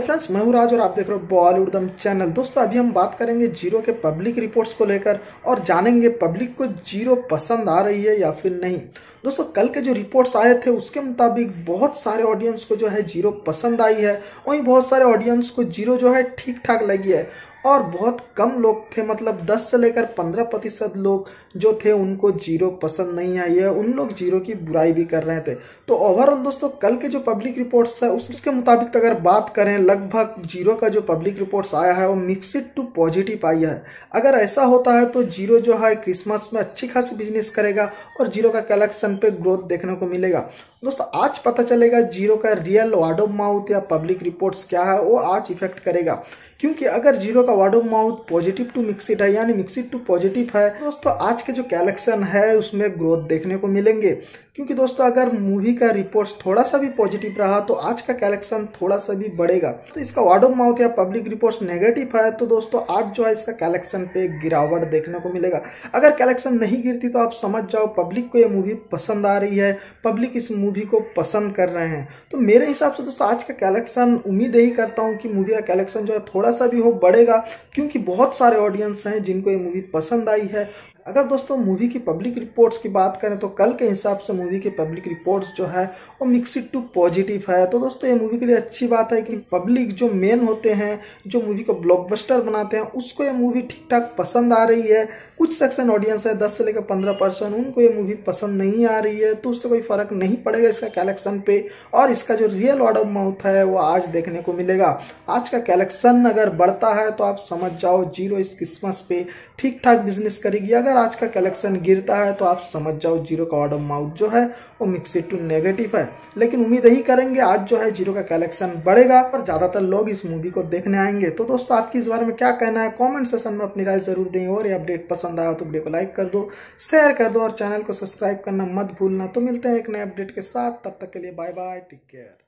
Friends मैं हूँ राज और आप देख रहे हो बॉलीवुड दम चैनल दोस्तों, अभी हम बात करेंगे ज़ीरो के पब्लिक रिपोर्ट्स को लेकर और जानेंगे पब्लिक को ज़ीरो पसंद आ रही है या फिर नहीं। दोस्तों, कल के जो रिपोर्ट्स आए थे, उसके मुताबिक बहुत सारे ऑडियंस को जो है ज़ीरो पसंद आई है वहीं बहुत सारे ऑडियंस को ज़ीरो जो है ठीक ठाक लगी है। और बहुत कम लोग थे मतलब 10 से लेकर 15 प्रतिशत लोग जो थे, उनको ज़ीरो पसंद नहीं आई है। उन लोग ज़ीरो की बुराई भी कर रहे थे। तो ओवरऑल दोस्तों, कल के जो पब्लिक रिपोर्ट्स है उसके मुताबिक अगर बात करें, लगभग ज़ीरो का जो पब्लिक रिपोर्ट्स आया है, वो मिक्सड टू पॉजिटिव आई है। अगर ऐसा होता है तो ज़ीरो जो है क्रिसमस में अच्छी खासी बिज़नेस करेगा और ज़ीरो का कलेक्शन पे ग्रोथ देखने को मिलेगा। दोस्तों, आज पता चलेगा ज़ीरो का रियल वार्ड ऑफ़ माउथ या पब्लिक रिपोर्ट्स क्या है, वो आज इफ़ेक्ट करेगा। क्योंकि अगर ज़ीरो का word of mouth positive to mixed है, यानी मिक्सिड टू पॉजिटिव है, दोस्तों, आज के जो कलेक्शन है, उसमें ग्रोथ देखने को मिलेंगे। क्योंकि दोस्तों, अगर मूवी का रिपोर्ट्स थोड़ा सा भी पॉजिटिव रहा तो आज का कलेक्शन थोड़ा सा भी बढ़ेगा। तो इसका वार्ड ऑफ़ माउथ या पब्लिक रिपोर्ट्स नेगेटिव है तो दोस्तों, आज जो है इसका कलेक्शन पे गिरावट देखने को मिलेगा। अगर कलेक्शन नहीं गिरती तो आप समझ जाओ पब्लिक को ये मूवी पसंद आ रही है। पब्लिक इस मूवी को पसंद कर रहे हैं। तो मेरे हिसाब से दोस्तों, आज का कलेक्शन उम्मीद यही करता हूँ कि मूवी का कलेक्शन जो है थोड़ा सा भी हो, बढ़ेगा, क्योंकि बहुत सारे ऑडियंस हैं जिनको ये मूवी पसंद आई है। अगर दोस्तों मूवी की पब्लिक रिपोर्ट्स की बात करें तो कल के हिसाब से मूवी की पब्लिक रिपोर्ट्स जो है, वो मिक्सिड टू पॉजिटिव है। तो दोस्तों ये मूवी के लिए अच्छी बात है कि पब्लिक जो मेन होते हैं, जो मूवी को ब्लॉकबस्टर बनाते हैं, उसको ये मूवी ठीक ठाक पसंद आ रही है। कुछ सेक्शन ऑडियंस है, दस से लेकर पंद्रह परसेंट उनको ये मूवी पसंद नहीं आ रही है तो उससे कोई फ़र्क नहीं पड़ेगा इसका कलेक्शन पे। और इसका जो रियल वर्ड ऑफ़ माउथ है, वो आज देखने को मिलेगा। आज का कलेक्शन अगर बढ़ता है तो आप समझ जाओ ज़ीरो इस क्रिसमस पे ठीक ठाक बिज़नेस करेगी। अगर आज का कलेक्शन गिरता है तो आप समझ जाओ ज़ीरो का ऑर्डर माउथ जो है, वो मिक्सिड टू नेगेटिव है। लेकिन उम्मीद यही करेंगे, आज जो है ज़ीरो का कलेक्शन बढ़ेगा, और ज़्यादातर लोग इस मूवी को देखने आएँगे। तो दोस्तों, आपकी इस बारे में क्या कहना है? कॉमेंट सेशन में अपनी राय ज़रूर दें, और ये अपडेट पसंद आया तो वीडियो को लाइक कर दो शेयर कर दो, और चैनल को सब्सक्राइब करना मत भूलना। तो मिलते हैं एक नए अपडेट के साथ, तब तक के लिए बाय बाय टेक केयर